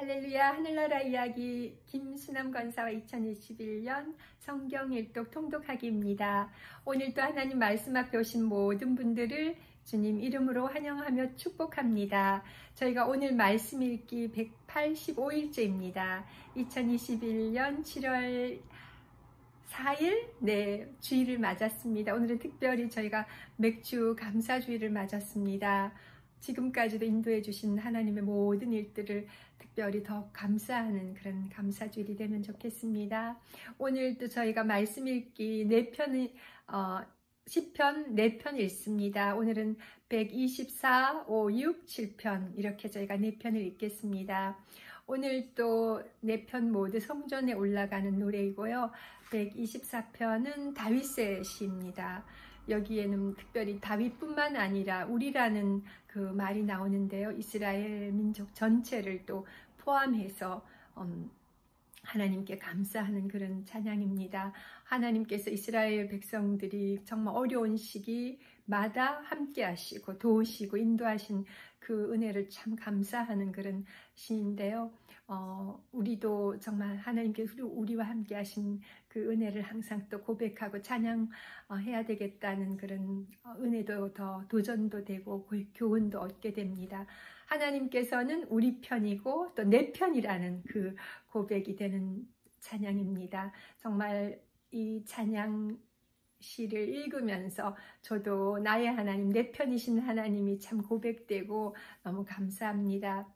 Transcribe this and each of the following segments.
할렐루야 하늘나라 이야기 김수남 권사와 2021년 성경 일독 통독하기입니다. 오늘도 하나님 말씀 앞에 오신 모든 분들을 주님 이름으로 환영하며 축복합니다. 저희가 오늘 말씀 읽기 185일째입니다. 2021년 7월 4일 네 주일을 맞았습니다. 오늘은 특별히 저희가 맥주 감사주일을 맞았습니다. 지금까지도 인도해 주신 하나님의 모든 일들을 특별히 더 감사하는 그런 감사주일이 되면 좋겠습니다. 오늘도 저희가 말씀 읽기 4편을 어, 10편 4편 읽습니다. 오늘은 124, 5, 6, 7편 이렇게 저희가 4편을 읽겠습니다. 오늘 또 4편 모두 성전에 올라가는 노래이고요. 124편은 다윗의 시입니다. 여기에는 특별히 다윗뿐만 아니라 우리라는 그 말이 나오는데요. 이스라엘 민족 전체를 또 포함해서 음, 하나님께 감사하는 그런 찬양입니다. 하나님께서 이스라엘 백성들이 정말 어려운 시기마다 함께 하시고 도우시고 인도하신 그 은혜를 참 감사하는 그런 시인데요. 어, 우리도 정말 하나님께서 우리와 함께 하신 그 은혜를 항상 또 고백하고 찬양해야 되겠다는 그런 어, 은혜도 더 도전도 되고 교훈도 얻게 됩니다. 하나님께서는 우리 편이고 또 내 편이라는 그 고백이 되는 찬양입니다. 정말 이 찬양 시를 읽으면서 저도 나의 하나님, 내 편이신 하나님이 참 고백되고 너무 감사합니다.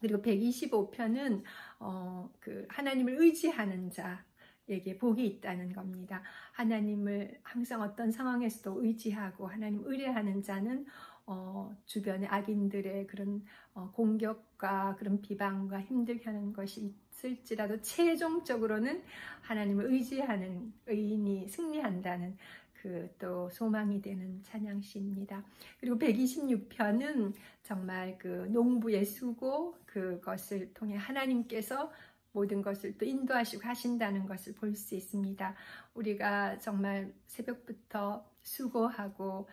그리고 125편은 어, 그 하나님을 의지하는 자 에게 복이 있다는 겁니다. 하나님을 항상 어떤 상황에서도 의지하고 하나님 의뢰하는 자는 어, 주변의 악인들의 그런 어, 공격과 그런 비방과 힘들게 하는 것이 있을지라도 최종적으로는 하나님을 의지하는 의인이 승리한다는 그 또 소망이 되는 찬양시입니다. 그리고 126편은 정말 그 농부의 수고 그것을 통해 하나님께서 모든 것을 또 인도하시고 하신다는 것을 볼 수 있습니다. 우리가 정말 새벽부터 수고하고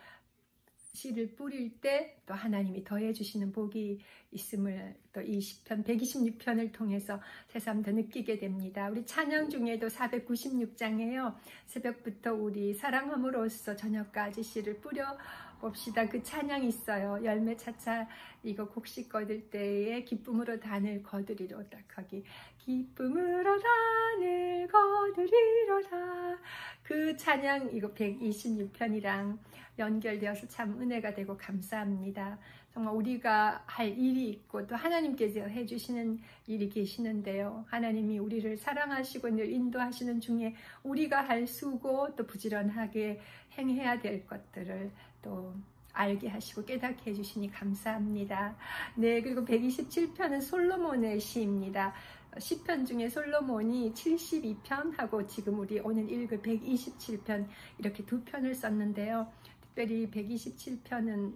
씨를 뿌릴 때 또 하나님이 더해 주시는 복이 있음을 또이 시편 126편을 통해서 새삼 더 느끼게 됩니다. 우리 찬양 중에도 496장에요. 새벽부터 우리 사랑함으로써 저녁까지 씨를 뿌려 봅시다. 그 찬양이 있어요. 열매 차차 이거 곡식 거둘 때에 기쁨으로 단을 거두리로다. 거기 기쁨으로 단을 거두리로다. 그 찬양 이거 126편이랑 연결되어서 참 은혜가 되고 감사합니다. 정말 우리가 할 일이 있고 또 하나님께서 해주시는 일이 계시는데요. 하나님이 우리를 사랑하시고 늘 인도하시는 중에 우리가 할 수고 또 부지런하게 행해야 될 것들을 또 알게 하시고 깨닫게 해주시니 감사합니다. 네, 그리고 127편은 솔로몬의 시입니다. 10편 중에 솔로몬이 72편하고 지금 우리 오늘 읽을 127편 이렇게 두 편을 썼는데요. 특별히 127편은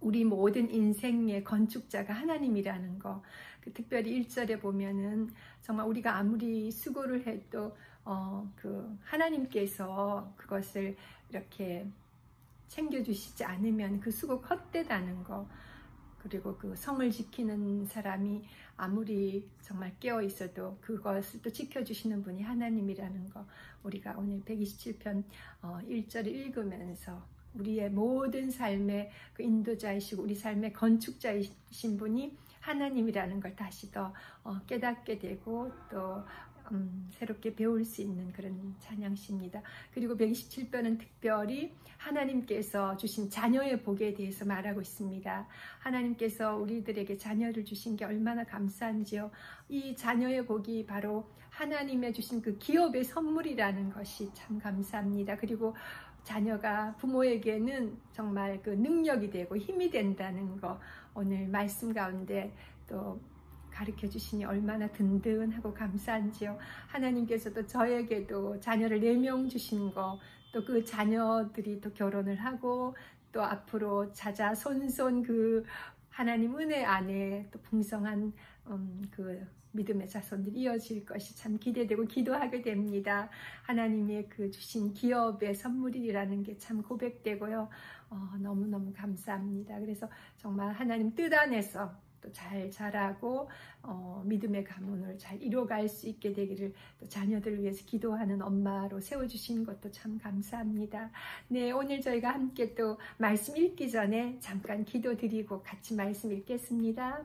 우리 모든 인생의 건축자가 하나님이라는 거. 그 특별히 1절에 보면은 정말 우리가 아무리 수고를 해도 어, 그 하나님께서 그것을 이렇게 챙겨주시지 않으면 그 수고 헛되다는 거. 그리고 그 성을 지키는 사람이 아무리 정말 깨어 있어도 그것을 또 지켜주시는 분이 하나님이라는 거 우리가 오늘 127편 1절을 어, 읽으면서 우리의 모든 삶의 그 인도자이시고 우리 삶의 건축자이신 분이 하나님이라는 걸 다시 더 어, 깨닫게 되고 또 음, 새롭게 배울 수 있는 그런 찬양시입니다. 그리고 127편은 특별히 하나님께서 주신 자녀의 복에 대해서 말하고 있습니다. 하나님께서 우리들에게 자녀를 주신 게 얼마나 감사한지요. 이 자녀의 복이 바로 하나님의 주신 그 기업의 선물이라는 것이 참 감사합니다. 그리고 자녀가 부모에게는 정말 그 능력이 되고 힘이 된다는 거 오늘 말씀 가운데 또 가르쳐 주시니 얼마나 든든하고 감사한지요. 하나님께서도 저에게도 자녀를 네명 주신 거, 또 그 자녀들이 또 결혼을 하고, 또 앞으로 자자 손손 그 하나님 은혜 안에 또 풍성한 음, 그 믿음의 자손들이 이어질 것이 참 기대되고 기도하게 됩니다. 하나님의 그 주신 기업의 선물이라는 게 참 고백되고요. 어, 너무너무 감사합니다. 그래서 정말 하나님 뜻 안에서 또 잘 자라고 어, 믿음의 가문을 잘 이뤄갈 수 있게 되기를 또 자녀들을 위해서 기도하는 엄마로 세워주신 것도 참 감사합니다. 네, 오늘 저희가 함께 또 말씀 읽기 전에 잠깐 기도 드리고 같이 말씀 읽겠습니다.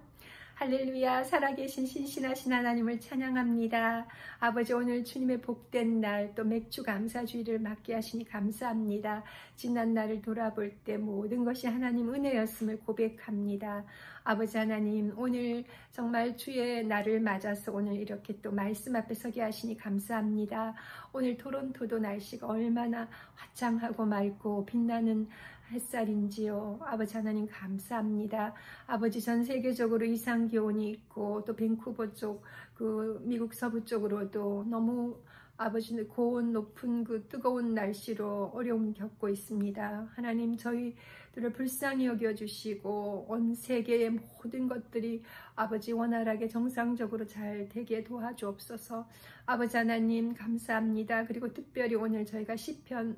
할렐루야 살아계신 신신하신 하나님을 찬양합니다. 아버지 오늘 주님의 복된 날 또 맥주 감사주의를 맞게 하시니 감사합니다. 지난 날을 돌아볼 때 모든 것이 하나님 은혜였음을 고백합니다. 아버지 하나님 오늘 정말 주의 날을 맞아서 오늘 이렇게 또 말씀 앞에 서게 하시니 감사합니다. 오늘 토론토도 날씨가 얼마나 화창하고 맑고 빛나는 햇살인지요. 아버지 하나님 감사합니다. 아버지 전 세계적으로 이상 기온이 있고 또 밴쿠버 쪽 그 미국 서부 쪽으로도 너무 아버지는 고온 높은 그 뜨거운 날씨로 어려움 겪고 있습니다. 하나님 저희들을 불쌍히 여겨주시고 온 세계의 모든 것들이 아버지 원활하게 정상적으로 잘 되게 도와주옵소서. 아버지 하나님 감사합니다. 그리고 특별히 오늘 저희가 시편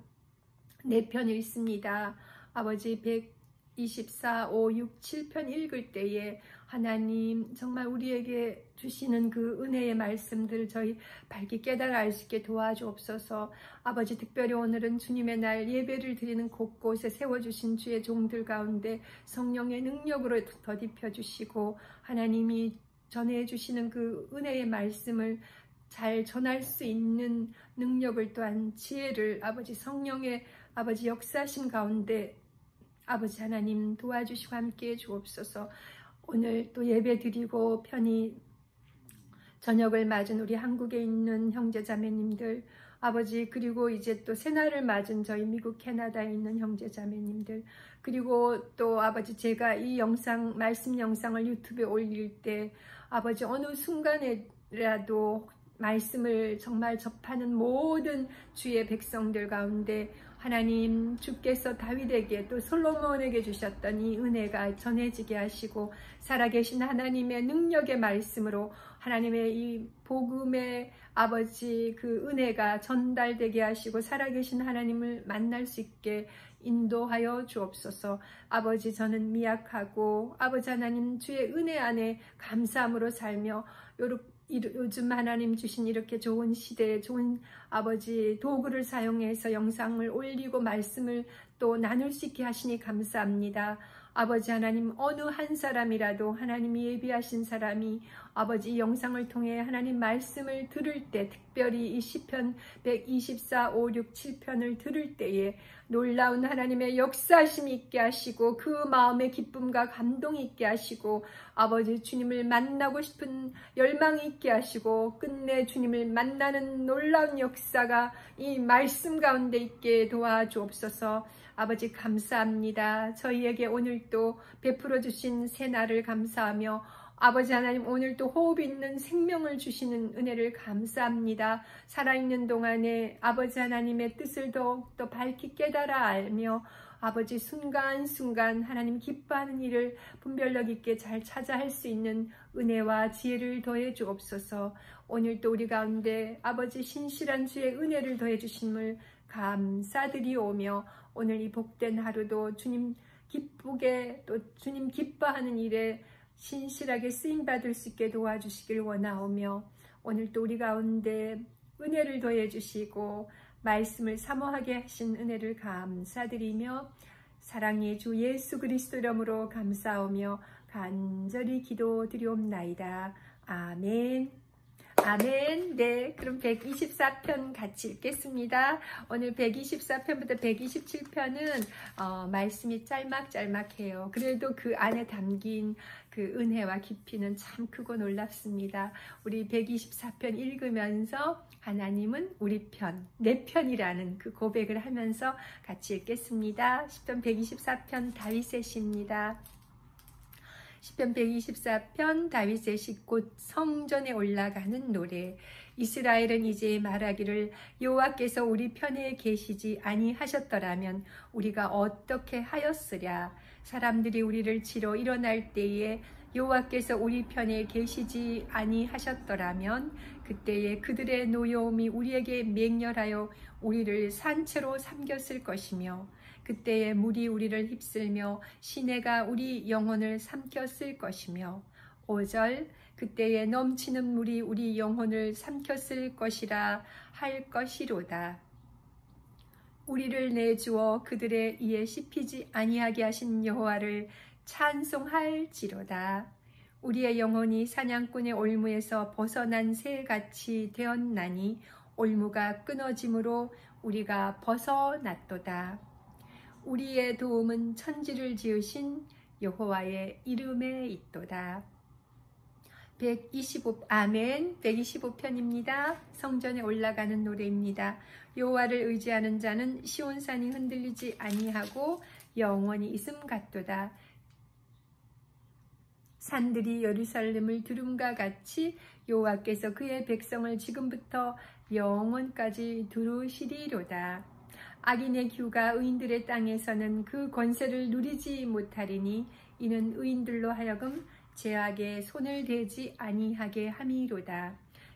4편 읽습니다. 아버지 124, 5, 6, 7편 읽을 때에 하나님 정말 우리에게 주시는 그 은혜의 말씀들 저희 밝게 깨달아 알 수 있게 도와주옵소서. 아버지 특별히 오늘은 주님의 날 예배를 드리는 곳곳에 세워주신 주의 종들 가운데 성령의 능력으로 더딥혀 주시고 하나님이 전해 주시는 그 은혜의 말씀을 잘 전할 수 있는 능력을 또한 지혜를 아버지 성령의 아버지 역사심 가운데 아버지 하나님 도와주시고 함께 주옵소서. 오늘 또 예배 드리고 편히 저녁을 맞은 우리 한국에 있는 형제자매님들 아버지 그리고 이제 또 새날을 맞은 저희 미국 캐나다에 있는 형제자매님들 그리고 또 아버지 제가 이 영상 말씀 영상을 유튜브에 올릴 때 아버지 어느 순간에라도 말씀을 정말 접하는 모든 주의 백성들 가운데 하나님 주께서 다윗에게 또 솔로몬에게 주셨던 이 은혜가 전해지게 하시고 살아계신 하나님의 능력의 말씀으로 하나님의 이 복음의 아버지 그 은혜가 전달되게 하시고 살아계신 하나님을 만날 수 있게 인도하여 주옵소서. 아버지 저는 미약하고 아버지 하나님 주의 은혜 안에 감사함으로 살며 요즘 하나님 주신 이렇게 좋은 시대에 좋은 아버지 도구를 사용해서 영상을 올리고 말씀을 또 나눌 수 있게 하시니 감사합니다. 아버지 하나님 어느 한 사람이라도 하나님이 예비하신 사람이 아버지 영상을 통해 하나님 말씀을 들을 때 특별히 이 시편 124, 5, 6, 7편을 들을 때에 놀라운 하나님의 역사심이 있게 하시고 그 마음의 기쁨과 감동이 있게 하시고 아버지 주님을 만나고 싶은 열망이 있게 하시고 끝내 주님을 만나는 놀라운 역사 가 이 말씀 가운데 있게 도와주옵소서 아버지 감사합니다. 저희에게 오늘도 베풀어 주신 새날을 감사하며 아버지 하나님 오늘도 호흡 있는 생명을 주시는 은혜를 감사합니다. 살아있는 동안에 아버지 하나님의 뜻을 더욱더 밝히 깨달아 알며 아버지 순간순간 하나님 기뻐하는 일을 분별력 있게 잘 찾아 할 수 있는 은혜와 지혜를 더해 주옵소서 오늘도 우리 가운데 아버지 신실한 주의 은혜를 더해 주심을 감사드리오며 오늘 이 복된 하루도 주님 기쁘게 또 주님 기뻐하는 일에 신실하게 쓰임 받을 수 있게 도와주시길 원하오며 오늘도 우리 가운데 은혜를 더해 주시고 말씀을 사모하게 하신 은혜를 감사드리며 사랑의 주 예수 그리스도 이름으로 감사하며 간절히 기도드리옵나이다. 아멘 아멘. 네, 그럼 124편 같이 읽겠습니다. 오늘 124편부터 127편은 어, 말씀이 짤막짤막해요. 그래도 그 안에 담긴 그 은혜와 깊이는 참 크고 놀랍습니다. 우리 124편 읽으면서 하나님은 우리 편, 내 편이라는 그 고백을 하면서 같이 읽겠습니다. 10편 124편 다윗의 시입니다. 시편 124편 다윗의 시곧 성전에 올라가는 노래. 이스라엘은 이제 말하기를 여호와께서 우리 편에 계시지 아니하셨더라면 우리가 어떻게 하였으랴? 사람들이 우리를 치러 일어날 때에 여호와께서 우리 편에 계시지 아니하셨더라면 그때에 그들의 노여움이 우리에게 맹렬하여 우리를 산채로 삼겼을 것이며 그때에 물이 우리를 휩쓸며 시내가 우리 영혼을 삼켰을 것이며 5절 그때에 넘치는 물이 우리 영혼을 삼켰을 것이라 할 것이로다. 우리를 내주어 그들의 이에 씹히지 아니하게 하신 여호와를 찬송할지로다. 우리의 영혼이 사냥꾼의 올무에서 벗어난 새같이 되었나니 올무가 끊어짐으로 우리가 벗어났도다. 우리의 도움은 천지를 지으신 여호와의 이름에 있도다. 125 아멘 125편입니다. 성전에 올라가는 노래입니다. 여호와를 의지하는 자는 시온산이 흔들리지 아니하고 영원히 있음 같도다. 산들이 예루살렘을 두름과 같이 여호와께서 그의 백성을 지금부터 영원까지 두루시리로다. 악인의 규가 의인들의 땅에서는 그 권세를 누리지 못하리니 이는 의인들로 하여금 제약에 손을 대지 아니하게 함이로다.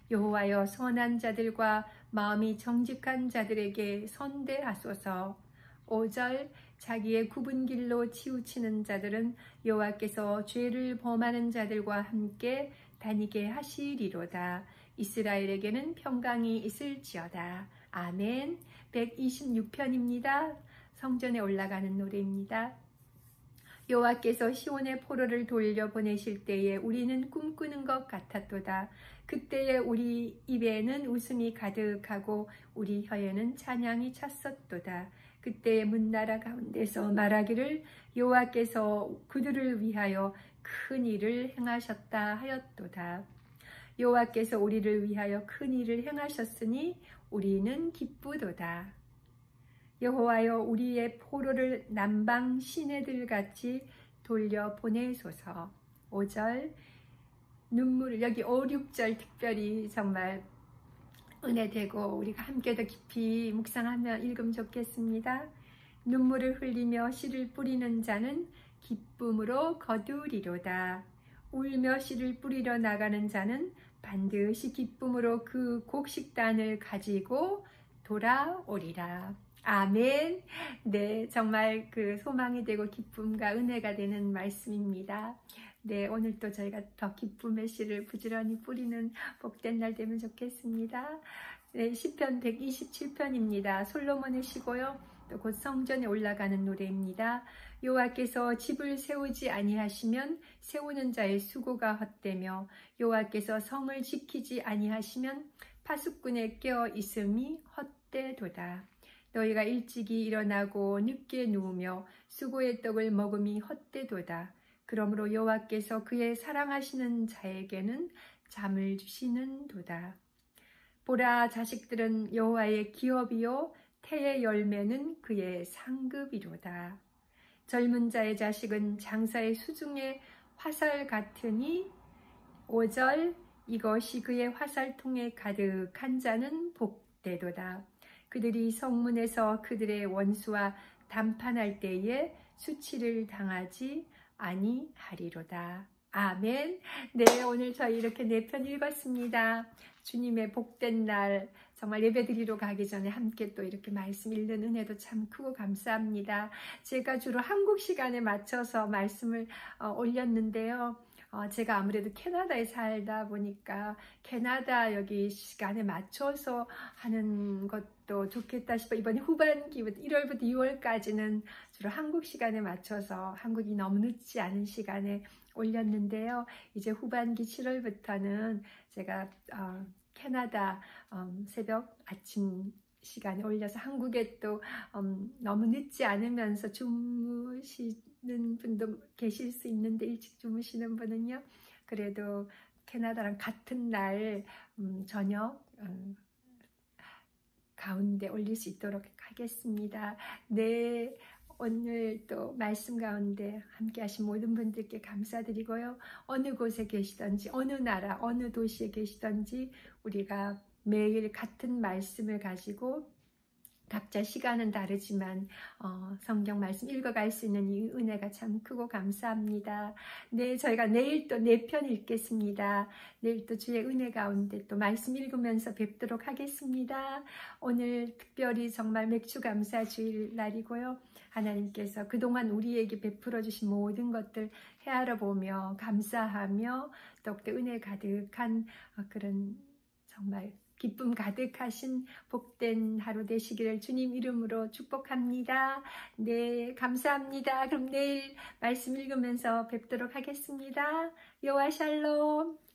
여호와여 선한 자들과 마음이 정직한 자들에게 선대하소서. 5절 자기의 굽은 길로 치우치는 자들은 여호와께서 죄를 범하는 자들과 함께 다니게 하시리로다. 이스라엘에게는 평강이 있을지어다. 아멘. 126편입니다. 성전에 올라가는 노래입니다. 여호와께서 시온의 포로를 돌려보내실 때에 우리는 꿈꾸는 것 같았도다. 그때에 우리 입에는 웃음이 가득하고 우리 혀에는 찬양이 찼었도다. 그때의 문나라 가운데서 말하기를 여호와께서 그들을 위하여 큰 일을 행하셨다 하였도다. 여호와께서 우리를 위하여 큰 일을 행하셨으니 우리는 기쁘도다. 여호와여 우리의 포로를 남방 시내들 같이 돌려 보내소서. 5절 눈물 여기 5, 6절 특별히 정말 은혜 되고 우리가 함께 더 깊이 묵상하며 읽으면 좋겠습니다. 눈물을 흘리며 씨를 뿌리는 자는 기쁨으로 거두리로다. 울며 씨를 뿌리러 나가는 자는 반드시 기쁨으로 그 곡식단을 가지고 돌아오리라. 아멘. 네, 정말 그 소망이 되고 기쁨과 은혜가 되는 말씀입니다. 네, 오늘도 저희가 더 기쁨의 씨를 부지런히 뿌리는 복된 날 되면 좋겠습니다. 네, 시편 127편입니다. 솔로몬의 시고요. 또곧 성전에 올라가는 노래입니다. 여호와께서 집을 세우지 아니하시면 세우는 자의 수고가 헛되며 여호와께서 성을 지키지 아니하시면 파수꾼의 깨어 있음이 헛되도다. 너희가 일찍이 일어나고 늦게 누우며 수고의 떡을 먹음이 헛되도다. 그러므로 여호와께서 그의 사랑하시는 자에게는 잠을 주시는 도다. 보라 자식들은 여호와의 기업이요 태의 열매는 그의 상급이로다. 젊은 자의 자식은 장사의 수중의 화살 같으니 5절 이것이 그의 화살통에 가득한 자는 복되도다. 그들이 성문에서 그들의 원수와 담판할 때에 수치를 당하지 아니하리로다. 아멘. 네, 오늘 저희 이렇게 네 편 읽었습니다. 주님의 복된 날 정말 예배드리러 가기 전에 함께 또 이렇게 말씀 읽는 은혜도 참 크고 감사합니다. 제가 주로 한국 시간에 맞춰서 말씀을 어, 올렸는데요. 어, 제가 아무래도 캐나다에 살다 보니까 캐나다 여기 시간에 맞춰서 하는 것도 좋겠다 싶어 이번에 후반기부터 1월부터 2월까지는 주로 한국 시간에 맞춰서 한국이 너무 늦지 않은 시간에 올렸는데요. 이제 후반기 7월부터는 제가 어, 캐나다 음, 새벽 아침 시간에 올려서 한국에 또 음, 너무 늦지 않으면서 주무시는 분도 계실 수 있는데 일찍 주무시는 분은요. 그래도 캐나다랑 같은 날 음, 저녁 음, 가운데 올릴 수 있도록 하겠습니다. 네. 오늘 또 말씀 가운데 함께 하신 모든 분들께 감사드리고요. 어느 곳에 계시던지, 어느 나라, 어느 도시에 계시던지 우리가 매일 같은 말씀을 가지고 각자 시간은 다르지만 어, 성경 말씀 읽어갈 수 있는 이 은혜가 참 크고 감사합니다. 네, 저희가 내일 또 네 편 읽겠습니다. 내일 또 주의 은혜 가운데 또 말씀 읽으면서 뵙도록 하겠습니다. 오늘 특별히 정말 맥주 감사 주일 날이고요. 하나님께서 그동안 우리에게 베풀어 주신 모든 것들 헤아려 보며 감사하며 또욱도 은혜 가득한 어, 그런 정말 기쁨 가득하신 복된 하루 되시기를 주님 이름으로 축복합니다. 네, 감사합니다. 그럼 내일 말씀 읽으면서 뵙도록 하겠습니다. 여호와 샬롬.